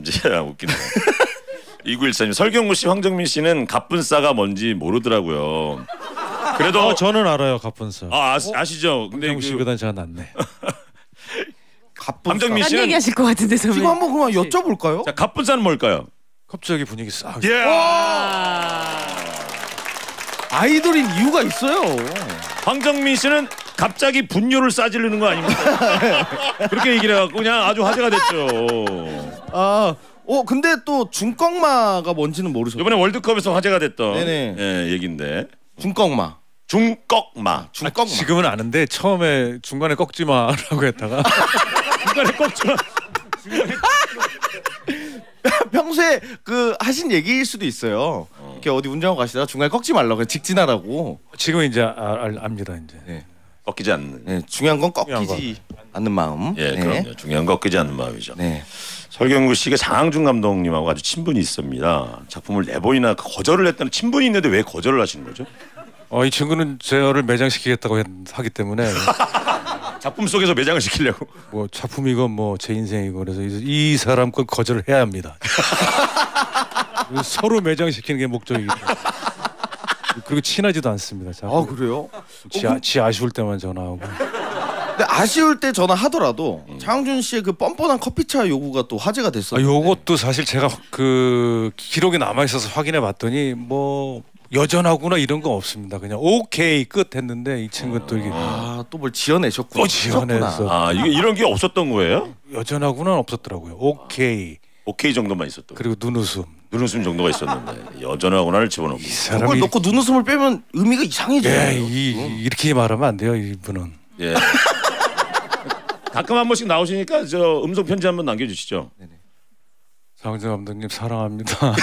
S1: 이제 웃기네. <laughs> 2914님 설경구 씨, 황정민 씨는 갑분싸가 뭔지 모르더라고요. 그래도
S4: 어, 저는 알아요 갑분싸.
S1: 아, 아시, 아시죠? 근데
S4: 김정
S1: 그
S4: 씨보다 제가 낫네. <laughs>
S2: 갑분
S1: 함정민
S6: 딴
S1: 씨는
S6: 얘기하실 것 같은데
S2: 지금
S6: 선배님.
S2: 한번 그만 여쭤볼까요?
S1: 자 갑분싸는 뭘까요?
S4: 갑자기 분위기 싹.
S1: 예.
S2: 아이돌인 이유가 있어요.
S1: 황정민 씨는 갑자기 분뇨를 싸지르는 거 아닙니까? <laughs> 그렇게 얘기를 해갖고 그냥 아주 화제가 됐죠.
S2: 아, 어 근데 또 중꺽마가 뭔지는 모르셨죠?
S1: 이번에 월드컵에서 화제가 됐던
S2: 네네.
S1: 예, 얘긴데
S2: 중꺽마.
S1: 중꺽마
S2: 중꺽마.
S4: 지금은 아는데 처음에 중간에 꺾지 마라고 했다가 <laughs>
S1: 중간에 꺾지마 <laughs>
S2: 평소에 그 하신 얘기일 수도 있어요. 이렇게 어디 운전하고 가시다가 중간에 꺾지 말라고 직진하라고.
S4: 지금 이제 아, 알- 압니다 이제.
S2: 네.
S1: 꺾이지 않는
S2: 네, 중요한 건
S4: 중요한
S2: 꺾이지 않는 마음.
S1: 예
S2: 네.
S1: 그럼요 중요한 건 꺾이지 않는 마음이죠.
S2: 네.
S1: 설경구 씨가 장항준 감독님하고 아주 친분이 있습니다. 작품을 네 번이나 거절을 했다는 친분이 있는데 왜 거절을 하시는 거죠?
S4: 어, 이 친구는 저를 매장시키겠다고 했- 하기 때문에 <laughs>
S1: 작품 속에서 매장을 시키려고.
S4: 뭐 작품이고 뭐 제 인생이고 그래서 이, 이 사람 건 거절을 해야 합니다. <laughs> 서로 매장시키는 게 목적이기 때문에. 그리고 친하지도 않습니다. 자꾸
S2: 아 그래요?
S4: 지, 아, 지 아쉬울 때만 전화하고.
S2: 근데 아쉬울 때 전화하더라도 장준 씨의 그 뻔뻔한 커피차 요구가 또 화제가
S4: 아,
S2: 됐어요.
S4: 요것도 사실 제가 그 기록에 남아 있어서 확인해 봤더니 뭐 여전하구나 이런 거 없습니다. 그냥 오케이 끝 했는데 이 친구 또 이게
S2: 아, 또 뭘 지어내셨구나.
S4: 또 지어내서.
S1: 아 이게 이런 게 없었던 거예요?
S4: 여전하구나 없었더라고요. 오케이
S1: 오케이 정도만 있었던.
S4: 그리고 눈웃음.
S1: 눈웃음 정도가 있었는데 여전하고 나를 집어넣고.
S4: 이
S2: 그걸
S4: 사람이
S2: 넣고 눈웃음을 빼면 의미가 이상해져요.
S4: 예, 이, 이렇게 말하면 안 돼요 이분은.
S1: 예. <laughs> 가끔 한 번씩 나오시니까 저 음성 편지 한번 남겨주시죠.
S4: 장정 감독님 사랑합니다. <laughs>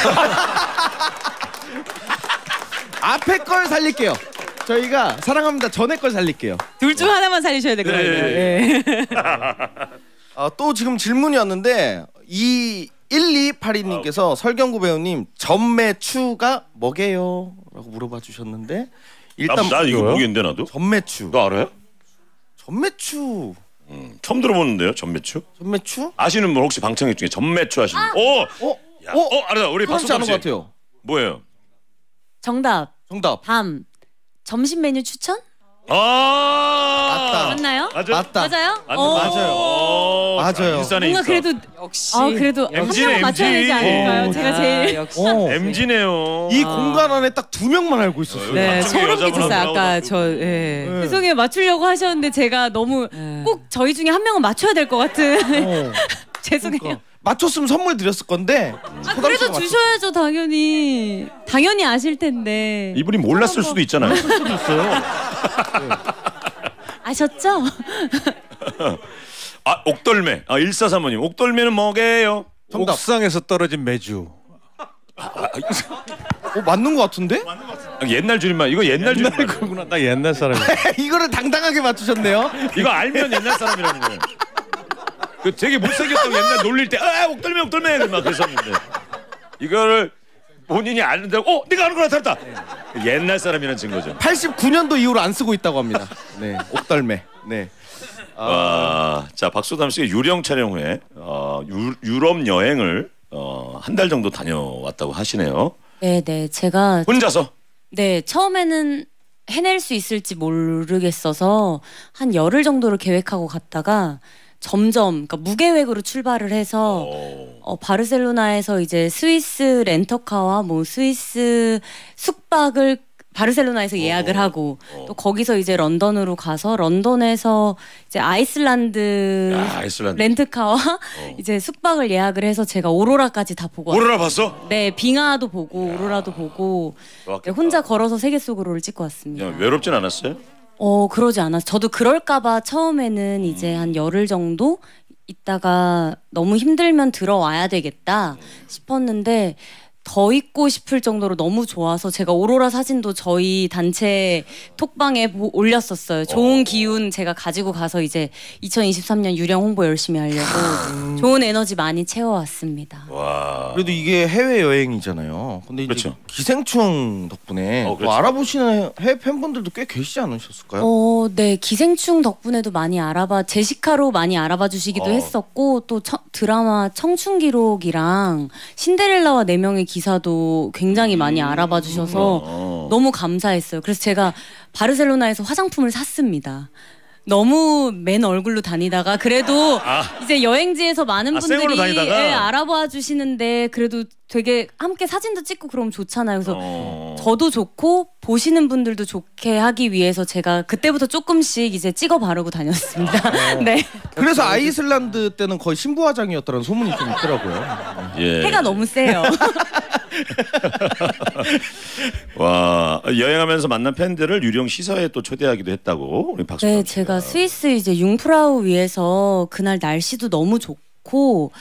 S2: 앞에 걸 살릴게요. 저희가 사랑합니다. 전에 걸 살릴게요.
S6: 둘 중 하나만 살리셔야 될 것 같아요. 예.
S2: 아, <laughs> 또 지금 질문이 왔는데 이 1282님께서 설경구 배우님 전매추가 뭐게요? 라고 물어봐 주셨는데 일단
S1: 나, 나 이거? 모르겠는데 나도.
S2: 전매추
S1: 너 알아요?
S2: 전매추
S1: 음, 처음 들어보는데요 전매추?
S2: 전매추?
S1: 아시는 분 혹시 방청객 중에 전매추 하시는 분? 오!
S2: 어?
S1: 야,
S2: 어?
S1: 어, 알아. 우리 박수범
S2: 않은
S1: 씨.
S2: 것 같아요.
S1: 뭐예요?
S3: 정답.
S2: 정답
S3: 밤. 점심 메뉴 추천?
S1: 아
S2: 맞다.
S3: 맞나요?
S1: 맞아.
S2: 맞다.
S3: 맞아요?
S1: 맞-
S3: 어.
S2: 맞아요.
S1: 어,
S2: 맞아요.
S1: 인싸네,
S3: 뭔가
S1: 인싸.
S3: 그래도
S6: 역시.
S3: 아 그래도 한
S1: MG 네,
S3: 명 맞춰야 되지
S1: MG.
S3: 않을까요? 제가
S6: 아,
S3: 제일
S6: 역시.
S2: 어.
S1: MG네요.
S2: 이 공간 안에 딱 두 명만 알고 있었어요.
S6: 네,
S1: 갑자기
S6: 소름
S1: 여자분
S6: 끼쳤어요.
S1: 하고
S6: 아까. 저 예.
S3: 죄송해요 맞추려고 하셨는데 제가 너무
S6: 네.
S3: 꼭 저희 중에 한 명은 맞춰야 될 것 같은
S2: 어. <laughs>
S3: 죄송해요.
S2: 그러니까. 맞췄으면 선물 드렸을 건데
S3: 아 그래도
S2: 맞췄-
S3: 주셔야죠 당연히 당연히 아실 텐데
S1: 이분이 몰랐을 수도 있잖아요.
S2: 수도 있어요. <laughs>
S3: 아셨죠? <laughs>
S1: 아 옥돌매. 아 1435님. 옥돌매는 뭐게요?
S2: 정답.
S4: 옥상에서 떨어진 매주.
S2: 어, 맞는 것 같은데?
S1: 아, 옛날 줄임말. 이거 옛날 줄임말.
S4: 그구나 나 옛날 사람이. <laughs>
S2: 이거를 당당하게 맞추셨네요.
S1: 이거 알면 옛날 사람이라는 거예요. 그 되게 못생겼다고 옛날 놀릴 때 아, 옥돌매 옥돌매 막 그랬었는데 이거를 본인이 아는데 어 내가 아는 거 나타났다. 옛날 사람이라는 증거죠.
S2: 89년도 이후로 안 쓰고 있다고 합니다. 네, 옥달매. 네.
S1: 아, 자 박소담 씨가 유령 촬영 후에 어, 유, 유럽 여행을 어, 한 달 정도 다녀왔다고 하시네요.
S3: 네 네 제가
S1: 혼자서.
S3: 네 처음에는 해낼 수 있을지 모르겠어서 한 열흘 정도를 계획하고 갔다가 점점 그러니까 무계획으로 출발을 해서
S1: 어,
S3: 어, 바르셀로나에서 이제 스위스 렌터카와 뭐 스위스 숙박을 바르셀로나에서 예약을 하고 또 거기서 이제 런던으로 가서 런던에서 이제 아이슬란드
S1: 야, 아이슬란드.
S3: 렌트카와 <laughs> 이제 숙박을 예약을 해서 제가 오로라까지 다 보고 왔어요.
S1: 오로라 봤어?
S3: 네, 빙하도 보고 오로라도 보고 네. 혼자 걸어서 세계 속으로를 찍고 왔습니다.
S1: 그냥 외롭진 않았어요?
S3: 어 그러지 않았어. 저도 그럴까봐 처음에는 이제 한 열흘 정도 있다가 너무 힘들면 들어와야 되겠다 싶었는데 더 있고 싶을 정도로 너무 좋아서 제가 오로라 사진도 저희 단체 톡방에 보- 올렸었어요. 좋은 기운 제가 가지고 가서 이제 2023년 유령 홍보 열심히 하려고 좋은 에너지 많이 채워왔습니다.
S1: 와.
S2: 그래도 이게 해외 여행이잖아요. 근데 이제
S1: 그렇죠.
S2: 기생충 덕분에
S1: 어,
S2: 또
S1: 그렇죠.
S2: 알아보시는 해외 팬분들도 꽤 계시지 않으셨을까요?
S3: 어, 네 기생충 덕분에도 많이 알아봐 제시카로 많이 알아봐 주시기도
S1: 어.
S3: 했었고 또 처- 드라마 청춘 기록이랑 신데렐라와 네 명의 기 사도 굉장히 많이 알아봐 주셔서
S1: 어.
S3: 너무 감사했어요. 그래서 제가 바르셀로나에서 화장품을 샀습니다. 너무 맨 얼굴로 다니다가 그래도 이제 여행지에서 많은
S1: 아,
S3: 분들이? 예, 알아봐 주시는데 그래도 되게 함께 사진도 찍고 그러면 좋잖아요. 그래서
S1: 어.
S3: 저도 좋고 보시는 분들도 좋게 하기 위해서 제가 그때부터 조금씩 이제 찍어 바르고 다녔습니다. <laughs> 네.
S2: 그래서 아이슬란드 때는 거의 신부화장이었다는 소문이 좀 있더라고요.
S1: 예.
S3: 해가 너무 세요. <laughs>
S1: 와 여행하면서 만난 팬들을 유령 시사에 또 초대하기도 했다고 우리 박수.
S3: 네, 제가 스위스 이제 융프라우 위에서 그날 날씨도 너무 좋고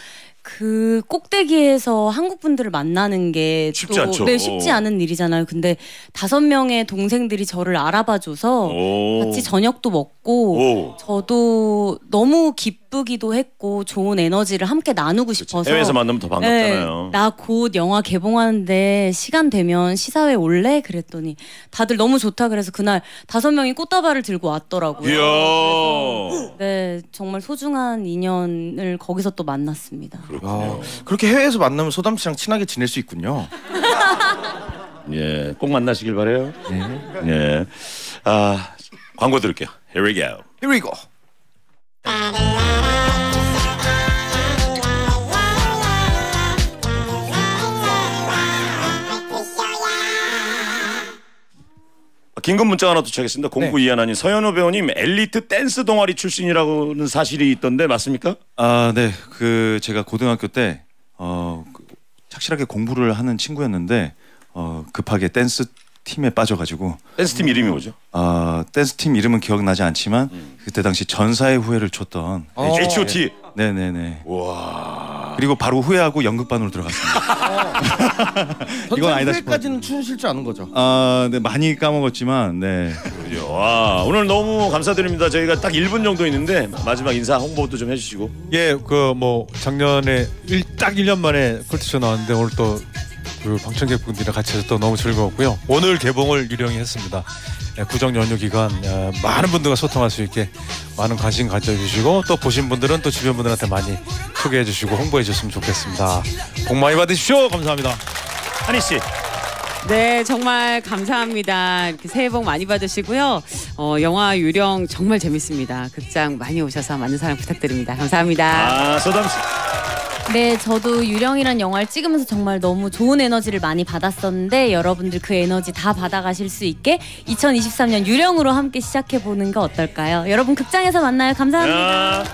S3: 그 꼭대기에서 한국 분들을 만나는 게
S1: 쉽지
S3: 또,
S1: 않죠.
S3: 네, 쉽지 않은 일이잖아요. 근데 다섯 명의 동생들이 저를 알아봐줘서
S1: 오.
S3: 같이 저녁도 먹고
S1: 오.
S3: 저도 너무 기쁘기도 했고 좋은 에너지를 함께 나누고 싶어서
S1: 해외에서 만나면 더 반갑잖아요.
S3: 나 곧 영화 개봉하는데 시간 되면 시사회 올래? 그랬더니 다들 너무 좋다 그래서 그날 다섯 명이 꽃다발을 들고 왔더라고요.
S1: 이야.
S3: 네, 정말 소중한 인연을 거기서 또 만났습니다.
S2: 아, 그렇게 해외에서 만나면 소담 씨랑 친하게 지낼 수 있군요. <laughs>
S1: 예, 꼭 만나시길 바래요. 예. 아 광고 들을게요. Here we go.
S2: Here we go.
S1: 긴급 문자 하나 도착했습니다. 공구 이하나님 서현우 배우님 엘리트 댄스 동아리 출신이라고는 사실이 있던데 맞습니까?
S5: 아, 네. 그 제가 고등학교 때 어, 그 착실하게 공부를 하는 친구였는데 어, 급하게 댄스 팀에 빠져가지고
S1: 댄스 팀 이름이 뭐죠?
S5: 아 댄스 팀 이름은 기억나지 않지만
S1: 음.
S5: 그때 당시 전사의 후예를 췄던
S2: 어.
S1: H.O.T.
S5: 네네네.
S1: 와.
S5: 그리고 바로 후회하고 연극반으로 들어갔습니다. 이건 아니다
S2: 까지는 추실 줄 아는 거죠.
S5: 아, 네 많이 까먹었지만 네.
S1: 그죠. 와 오늘 너무 감사드립니다. 저희가 딱 1분 정도 있는데 마지막 인사 홍보도 좀 해주시고.
S4: 예, 그 뭐 작년에 일, 딱 1년 만에 컬투쇼 나왔는데 오늘 또 그 방청객분들이랑 같이 해서 또 너무 즐거웠고요. 오늘 개봉을 유령이 했습니다. 예, 구정 연휴 기간 예, 많은 분들과 소통할 수 있게 많은 관심 가져주시고 또 보신 분들은 또 주변 분들한테 많이 소개해 주시고 홍보해 주셨으면 좋겠습니다. 복 많이 받으십시오. 감사합니다.
S1: 한희 씨.
S6: 네, 정말 감사합니다. 이렇게 새해 복 많이 받으시고요. 어, 영화 유령 정말 재밌습니다. 극장 많이 오셔서 많은 사랑 부탁드립니다. 감사합니다.
S1: 아 서담 씨.
S3: 네, 저도 유령이란 영화를 찍으면서 정말 너무 좋은 에너지를 많이 받았었는데 여러분들 그 에너지 다 받아가실 수 있게 2023년 유령으로 함께 시작해 보는 거 어떨까요? 여러분 극장에서 만나요. 감사합니다.
S1: 야,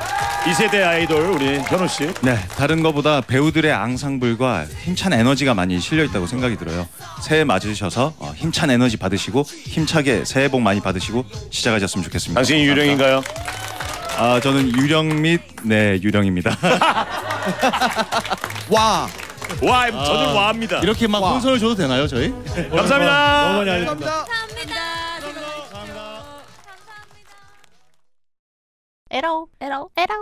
S1: 2세대 아이돌 우리 현우 씨.
S5: 네, 다른 것보다 배우들의 앙상블과 힘찬 에너지가 많이 실려 있다고 생각이 들어요. 새해 맞으셔서 어, 힘찬 에너지 받으시고 힘차게 새해 복 많이 받으시고 시작하셨으면 좋겠습니다.
S1: 당신이 유령인가요?
S5: 아, 저는 유령 및 네, 유령입니다. <laughs>
S2: 와.
S1: 와, 저는 와합니다.
S5: 이렇게 막 혼선을 줘도 되나요, 저희? <laughs>
S1: 감사합니다.
S4: 너무 많이 알려드립니다.
S2: 감사합니다.
S9: 에러 에러 에러